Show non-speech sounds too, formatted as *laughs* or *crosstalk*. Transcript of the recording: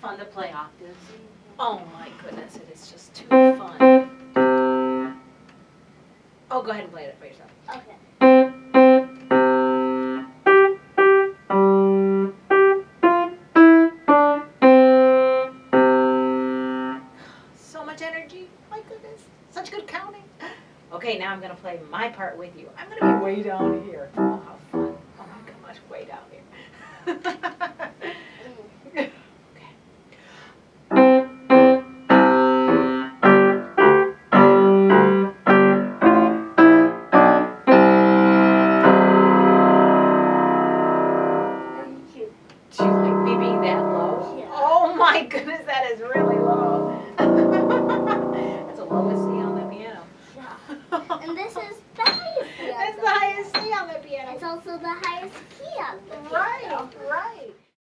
fun to play octaves? Oh my goodness, it is just too fun. Oh, go ahead and play it for yourself. Okay. So much energy. My goodness. Such good counting. Okay, now I'm going to play my part with you. I'm going to be way down here. Oh, how fun. Oh my gosh, way down here. *laughs* goodness, that is really low. *laughs* That's the lowest C on the piano. Yeah. And this is the highest *laughs* on That's the the highest C on the piano. It's also the highest key on the piano. right.